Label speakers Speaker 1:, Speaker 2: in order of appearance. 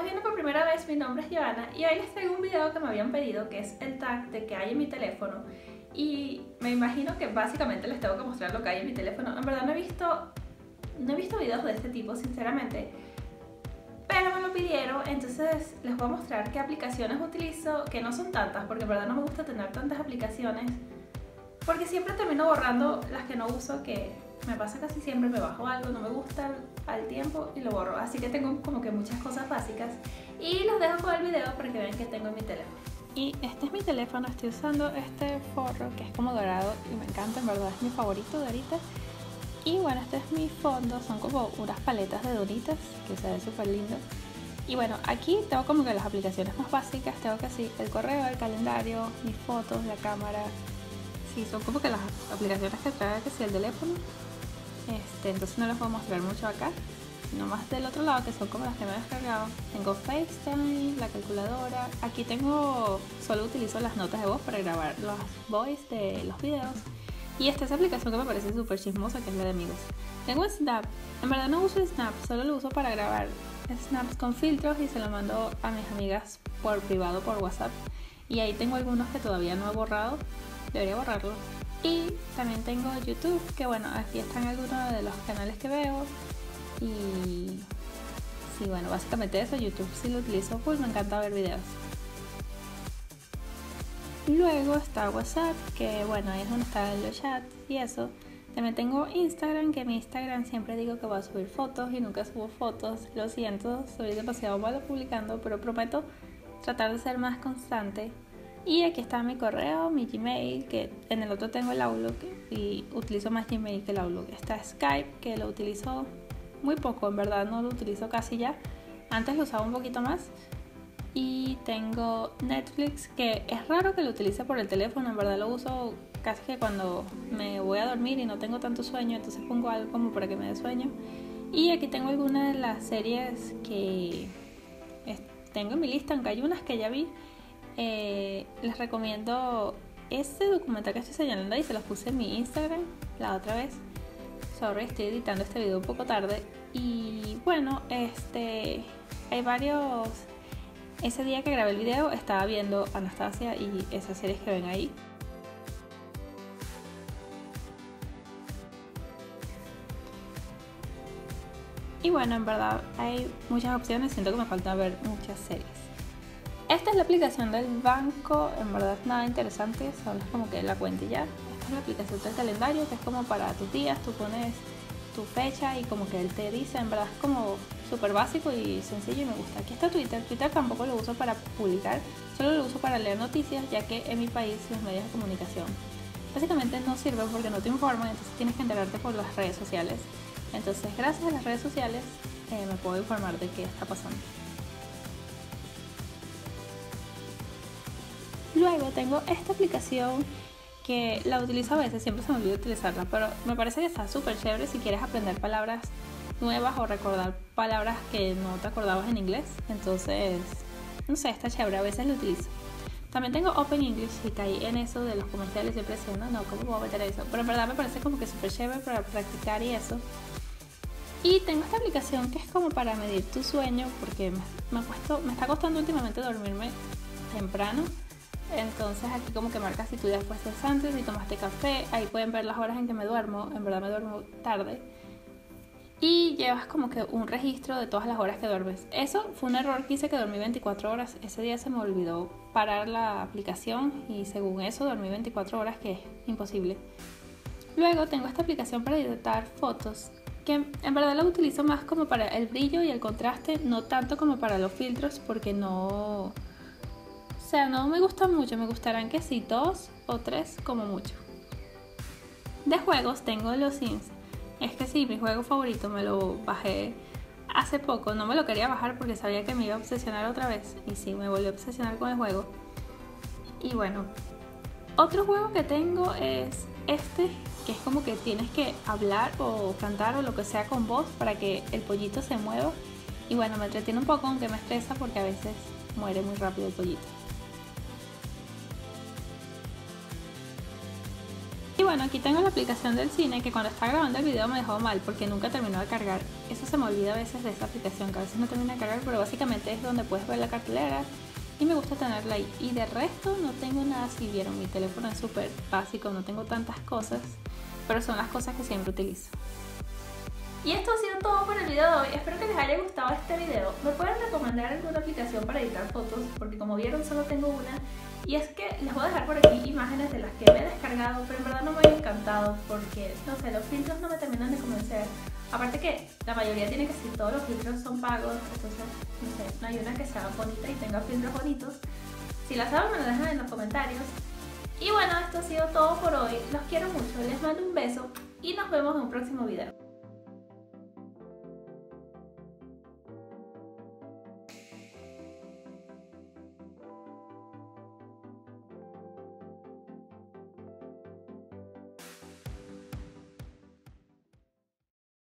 Speaker 1: estás viendo por primera vez, mi nombre es Joana y hoy les traigo un video que me habían pedido que es el tag de que hay en mi teléfono y me imagino que básicamente les tengo que mostrar lo que hay en mi teléfono. En verdad no he visto, no he visto videos de este tipo, sinceramente, pero me lo pidieron, entonces les voy a mostrar qué aplicaciones utilizo, que no son tantas, porque en verdad no me gusta tener tantas aplicaciones, porque siempre termino borrando las que no uso, que me pasa casi siempre, me bajo algo, no me gusta al tiempo y lo borro. Así que tengo como que muchas cosas básicas y los dejo con el video para que vean que tengo en mi teléfono. Y este es mi teléfono, estoy usando este forro que es como dorado y me encanta, en verdad es mi favorito de ahorita. Y bueno, este es mi fondo, son como unas paletas de donitas que se ven súper lindo. Y bueno, aquí tengo como que las aplicaciones más básicas, tengo así el correo, el calendario, mis fotos, la cámara. Sí, son como que las aplicaciones que trae que si el teléfono este, entonces no les puedo mostrar mucho acá más del otro lado que son como las que me he descargado. Tengo FaceTime, la calculadora. Aquí tengo, solo utilizo las notas de voz para grabar los voice de los videos. Y esta es la aplicación que me parece súper chismosa que es la de amigos. Tengo Snap, en verdad no uso Snap, solo lo uso para grabar snaps con filtros y se lo mando a mis amigas por privado por WhatsApp. Y ahí tengo algunos que todavía no he borrado. Debería borrarlos y también tengo YouTube, que bueno, aquí están algunos de los canales que veo. Y sí, bueno, básicamente eso, YouTube sí lo utilizo pues me encanta ver videos. Luego está WhatsApp, que bueno, ahí es donde están los chats y eso. También tengo Instagram, que mi Instagram siempre digo que voy a subir fotos y nunca subo fotos. Lo siento, soy demasiado malo publicando, pero prometo tratar de ser más constante y aquí está mi correo, mi Gmail, que en el otro tengo el Outlook y utilizo más Gmail que el Outlook. Está Skype, que lo utilizo muy poco, en verdad no lo utilizo casi ya. Antes lo usaba un poquito más. Y tengo Netflix, que es raro que lo utilice por el teléfono, en verdad lo uso casi que cuando me voy a dormir y no tengo tanto sueño, entonces pongo algo como para que me dé sueño. Y aquí tengo algunas de las series que tengo en mi lista, aunque hay unas que ya vi eh, les recomiendo este documental que estoy señalando y se los puse en mi Instagram la otra vez. Sorry, estoy editando este video un poco tarde. Y bueno, este hay varios. Ese día que grabé el video estaba viendo Anastasia y esas series que ven ahí. Y bueno, en verdad hay muchas opciones, siento que me falta ver muchas series. Esta es la aplicación del banco, en verdad nada interesante, solo es como que la cuenta y ya. Esta es la aplicación del calendario, que es como para tus días, tú pones tu fecha y como que él te dice, en verdad es como súper básico y sencillo y me gusta. Aquí está Twitter, Twitter tampoco lo uso para publicar, solo lo uso para leer noticias, ya que en mi país los medios de comunicación básicamente no sirven porque no te informan, entonces tienes que enterarte por las redes sociales. Entonces gracias a las redes sociales eh, me puedo informar de qué está pasando. Luego tengo esta aplicación que la utilizo a veces, siempre se me olvida utilizarla, pero me parece que está súper chévere si quieres aprender palabras nuevas o recordar palabras que no te acordabas en inglés. Entonces, no sé, está chévere, a veces lo utilizo. También tengo Open English y caí en eso de los comerciales siempre decía, no, ¿cómo puedo meter eso? Pero en verdad me parece como que súper chévere para practicar y eso. Y tengo esta aplicación que es como para medir tu sueño porque me, me está costando últimamente dormirme temprano. Entonces aquí como que marca si tú ya fuiste antes, si tomaste café, ahí pueden ver las horas en que me duermo, en verdad me duermo tarde. Y llevas como que un registro de todas las horas que duermes. Eso fue un error que que dormí 24 horas. Ese día se me olvidó parar la aplicación y según eso dormí 24 horas, que es imposible. Luego tengo esta aplicación para editar fotos, que en verdad la utilizo más como para el brillo y el contraste, no tanto como para los filtros, porque no sea, no me gustan mucho, me gustarán que sí, dos o tres como mucho. De juegos tengo los Sims. Es que sí, mi juego favorito me lo bajé hace poco. No me lo quería bajar porque sabía que me iba a obsesionar otra vez. Y sí, me volví a obsesionar con el juego. Y bueno, otro juego que tengo es este, que es como que tienes que hablar o cantar o lo que sea con voz para que el pollito se mueva. Y bueno, me entretiene un poco, aunque me estresa porque a veces muere muy rápido el pollito. Bueno, aquí tengo la aplicación del cine que cuando estaba grabando el video me dejó mal porque nunca terminó de cargar. Eso se me olvida a veces de esta aplicación, que a veces no termina de cargar, pero básicamente es donde puedes ver la cartelera y me gusta tenerla ahí. Y de resto no tengo nada, si vieron, mi teléfono es súper básico, no tengo tantas cosas, pero son las cosas que siempre utilizo. Y esto ha sido todo por el video de hoy, espero que les haya gustado este video. ¿Me pueden recomendar alguna aplicación para editar fotos? Porque como vieron solo tengo una. Y es que les voy a dejar por aquí imágenes de las que me he descargado, pero en verdad no me han encantado porque, no sé, los filtros no me terminan de convencer. Aparte que la mayoría tiene que ser todos los filtros son pagos, entonces, no sé, no hay una que sea bonita y tenga filtros bonitos. Si la saben me lo dejan en los comentarios. Y bueno, esto ha sido todo por hoy. Los quiero mucho, les mando un beso y nos vemos en un próximo video.